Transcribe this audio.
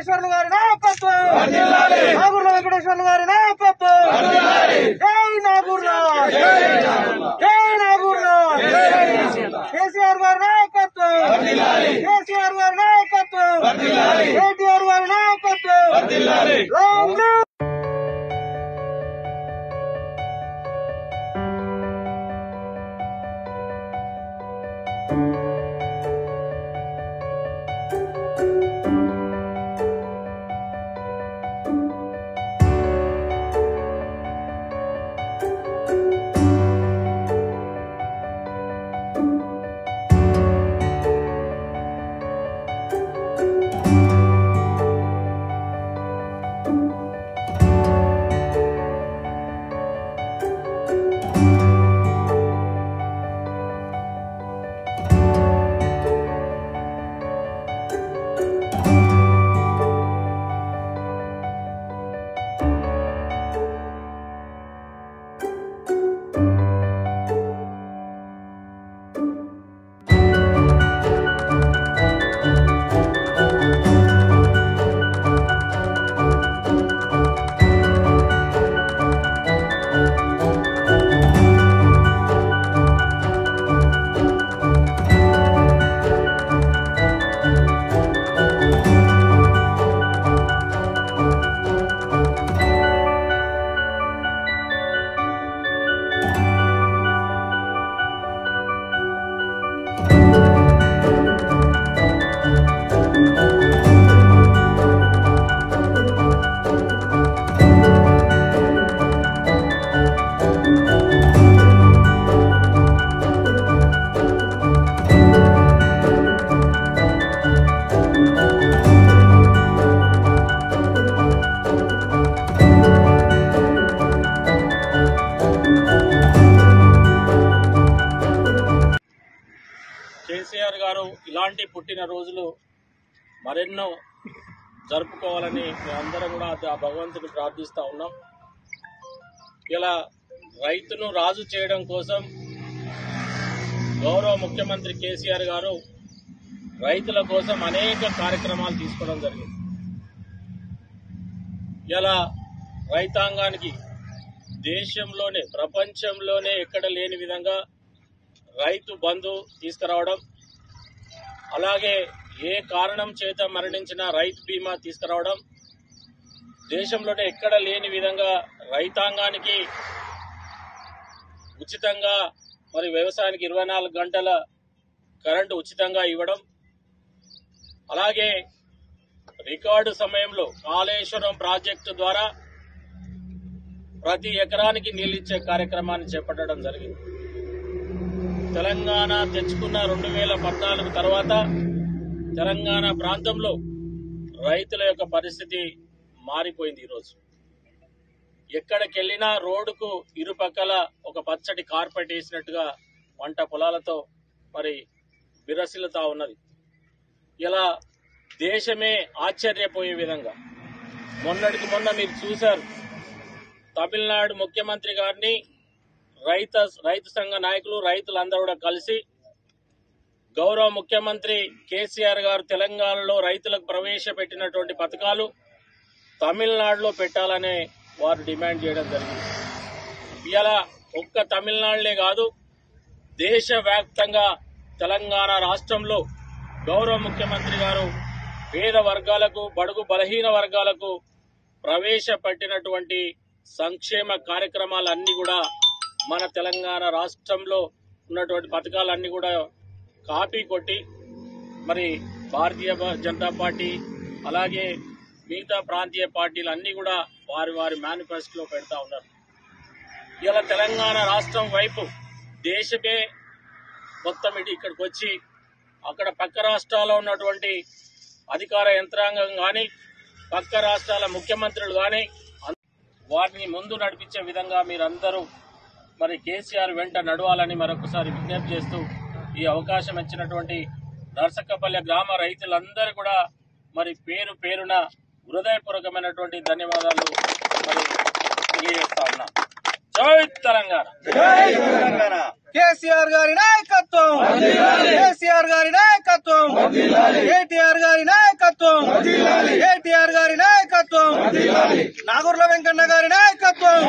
వెంకటేశ్వర్లు గారి నాయకత్వం. నాగూర్ల వెంకటేశ్వర్లు గారి నాయకత్వం. జై నాగూర్ల. జై నాగూర్ల. కేసీఆర్ గారి నాయకత్వం. కేసీఆర్ గారి నాయకత్వం. అందరూ గారు ఇలాంటి పుట్టినరోజులు మరెన్నో జరుపుకోవాలని మేమందరం కూడా ఆ భగవంతుని ప్రార్థిస్తూ ఉన్నాం. ఇలా రైతును రాజు చేయడం కోసం గౌరవ ముఖ్యమంత్రి కేసీఆర్ గారు రైతుల కోసం అనేక కార్యక్రమాలు తీసుకోవడం జరిగింది. ఇలా రైతాంగానికి దేశంలోనే ప్రపంచంలోనే ఎక్కడ లేని విధంగా రైతు బంధు తీసుకురావడం అలాగే ఏ కారణం చేత మరణించిన రైతు బీమా తీసుకురావడం దేశంలోనే ఎక్కడ లేని విధంగా రైతాంగానికి ఉచితంగా మరి వ్యవసాయానికి ఇరవై నాలుగు గంటల కరెంటు ఉచితంగా ఇవ్వడం అలాగే రికార్డు సమయంలో కాళేశ్వరం ప్రాజెక్టు ద్వారా ప్రతి ఎకరానికి నీళ్ళిచ్చే కార్యక్రమాన్ని చేపట్టడం జరిగింది. తెలంగాణ తెచ్చుకున్న రెండు వేల పద్నాలుగు తర్వాత తెలంగాణ ప్రాంతంలో రైతుల యొక్క పరిస్థితి మారిపోయింది ఈరోజు. ఎక్కడికెళ్ళినా రోడ్డుకు ఇరుపక్కల ఒక పచ్చటి కార్పెట్ వేసినట్టుగా పంట పొలాలతో మరి విరసిల్లుతా ఉన్నది. ఇలా దేశమే ఆశ్చర్యపోయే విధంగా మొన్నటికి మొన్న మీరు చూశారు. తమిళనాడు ముఖ్యమంత్రి గారిని రైత రైతు సంఘ నాయకులు రైతులందరూ కూడా కలిసి గౌరవ ముఖ్యమంత్రి కేసీఆర్ గారు తెలంగాణలో రైతులకు ప్రవేశపెట్టినటువంటి పథకాలు తమిళనాడులో పెట్టాలనే వారు డిమాండ్ చేయడం జరిగింది. ఇలా ఒక్క తమిళనాడులే కాదు దేశవ్యాప్తంగా తెలంగాణ రాష్ట్రంలో గౌరవ ముఖ్యమంత్రి గారు పేద వర్గాలకు బడుగు బలహీన వర్గాలకు ప్రవేశపెట్టినటువంటి సంక్షేమ కార్యక్రమాలన్నీ కూడా మన తెలంగాణ రాష్ట్రంలో ఉన్నటువంటి పథకాలన్నీ కూడా కాపీ కొట్టి మరి భారతీయ జనతా పార్టీ అలాగే మిగతా ప్రాంతీయ పార్టీలు అన్నీ కూడా వారి వారి మేనిఫెస్టోలో పెడతా ఉన్నారు. ఇలా తెలంగాణ రాష్ట్రం వైపు దేశమే మొత్తం ఇటు ఇక్కడికి వచ్చి అక్కడ పక్క రాష్ట్రాల్లో ఉన్నటువంటి అధికార యంత్రాంగం కానీ పక్క రాష్ట్రాల ముఖ్యమంత్రులు కానీ వారిని ముందు నడిపించే విధంగా మీరందరూ మరి కేసీఆర్ వెంట నడవాలని మరొకసారి విజ్ఞప్తి చేస్తూ ఈ అవకాశం ఇచ్చినటువంటి నర్సక్కపల్లె గ్రామ రైతులందరూ కూడా మరి పేరు పేరున హృదయపూర్వకమైనటువంటి ధన్యవాదాలు మరి తెలియజేస్తా ఉన్నా. జై తెలంగాణ. కేసీఆర్ గారి నాయకత్వం. కేసీఆర్ గారి నాయకత్వం. కేటీఆర్ గారి నాయకత్వం. కేటీఆర్ గారి నాయకత్వం. నాగూర్ల వెంకన్న గారి నాయకత్వం.